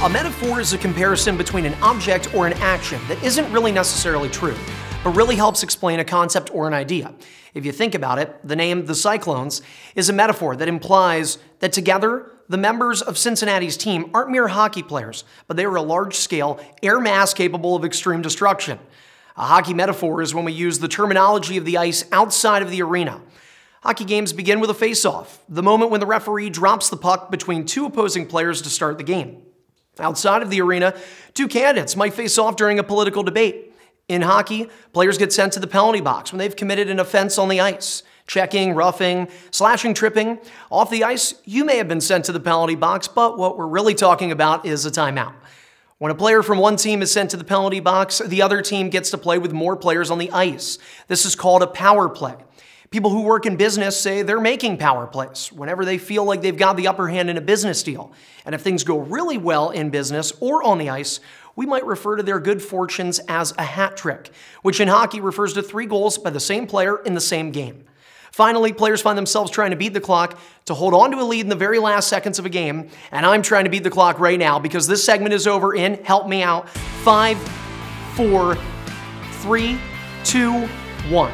A metaphor is a comparison between an object or an action that isn't really necessarily true, but really helps explain a concept or an idea. If you think about it, the name the Cyclones is a metaphor that implies that together, the members of Cincinnati's team aren't mere hockey players, but they are a large scale air mass capable of extreme destruction. A hockey metaphor is when we use the terminology of the ice outside of the arena. Hockey games begin with a face-off, the moment when the referee drops the puck between two opposing players to start the game. Outside of the arena, two candidates might face off during a political debate. In hockey, players get sent to the penalty box when they've committed an offense on the ice. Checking, roughing, slashing, tripping. Off the ice, you may have been sent to the penalty box, but what we're really talking about is a timeout. When a player from one team is sent to the penalty box, the other team gets to play with more players on the ice. This is called a power play. People who work in business say they're making power plays whenever they feel like they've got the upper hand in a business deal. And if things go really well in business or on the ice, we might refer to their good fortunes as a hat trick, which in hockey refers to three goals by the same player in the same game. Finally, players find themselves trying to beat the clock to hold on to a lead in the very last seconds of a game, and I'm trying to beat the clock right now because this segment is over in, help me out, five, four, three, two, one.